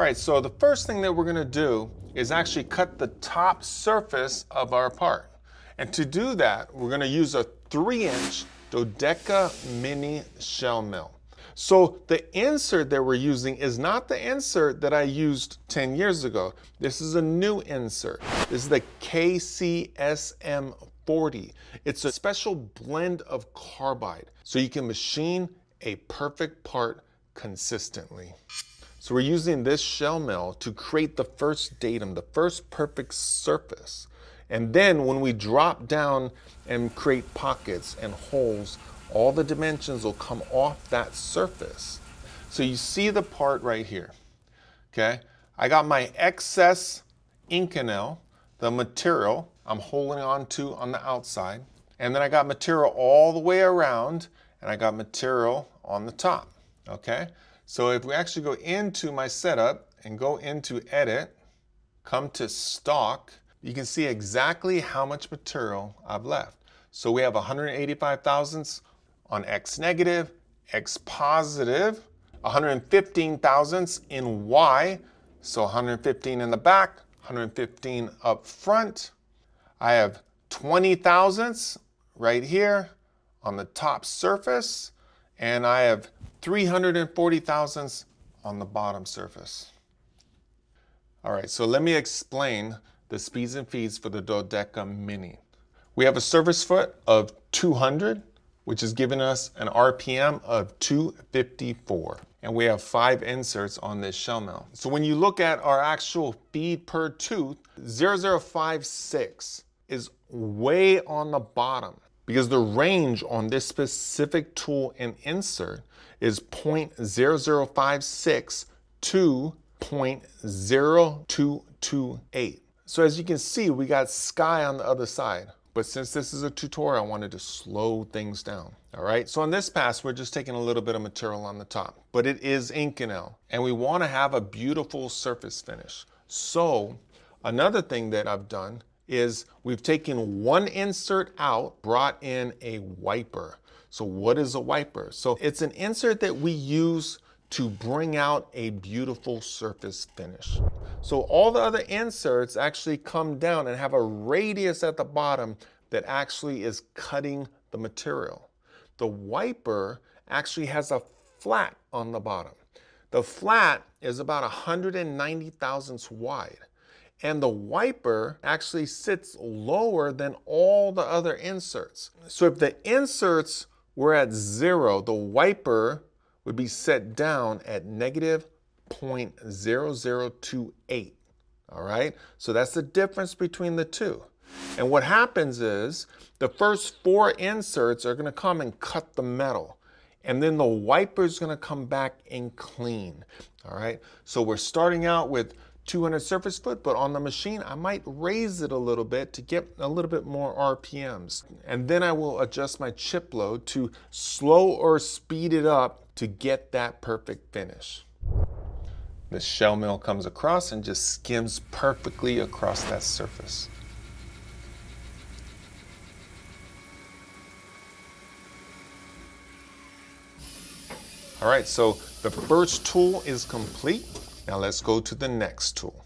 All right, so the first thing that we're gonna do is actually cut the top surface of our part. And to do that, we're gonna use a three inch Dodeka mini shell mill. So the insert that we're using is not the insert that I used 10 years ago. This is a new insert. This is the KCSM40. It's a special blend of carbide so you can machine a perfect part consistently. So we're using this shell mill to create the first datum, the first perfect surface. And then when we drop down and create pockets and holes, all the dimensions will come off that surface. So you see the part right here, okay? I got my excess Inconel, the material I'm holding on to on the outside, and then I got material all the way around, and I got material on the top, okay? So if we actually go into my setup and go into edit, come to stock, you can see exactly how much material I've left. So we have 185 thousandths on X negative, X positive, 115 thousandths in Y, so 115 in the back, 115 up front. I have 20 thousandths right here on the top surface, and I have 340 thousandths on the bottom surface. All right, so let me explain the speeds and feeds for the Dodeka Mini. We have a surface foot of 200, which is giving us an RPM of 254. And we have five inserts on this shell mill. So when you look at our actual feed per tooth, 0056 is way on the bottom because the range on this specific tool and insert is 0.0056 to 0.0228. So as you can see, we got sky on the other side. But since this is a tutorial, I wanted to slow things down. All right, so on this pass, we're just taking a little bit of material on the top, but it is Inconel, and we wanna have a beautiful surface finish. So another thing that I've done is we've taken one insert out, brought in a wiper. So what is a wiper? So it's an insert that we use to bring out a beautiful surface finish. So all the other inserts actually come down and have a radius at the bottom that actually is cutting the material. The wiper actually has a flat on the bottom. The flat is about 190 thousandths wide. And the wiper actually sits lower than all the other inserts. So if the inserts were at zero, the wiper would be set down at negative 0.0028. All right, so that's the difference between the two. And what happens is the first four inserts are gonna come and cut the metal. And then the wiper is gonna come back and clean. All right, so we're starting out with 200 surface foot, but on the machine, I might raise it a little bit to get a little bit more RPMs. And then I will adjust my chip load to slow or speed it up to get that perfect finish. The shell mill comes across and just skims perfectly across that surface. All right, so the first tool is complete. Now let's go to the next tool.